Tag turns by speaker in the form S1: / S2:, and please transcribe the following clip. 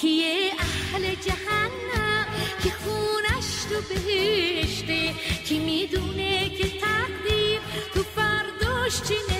S1: کیه اهل جهنم که خونش تو بهشته کی می‌دونه که تقدیم تو فرداش چینه.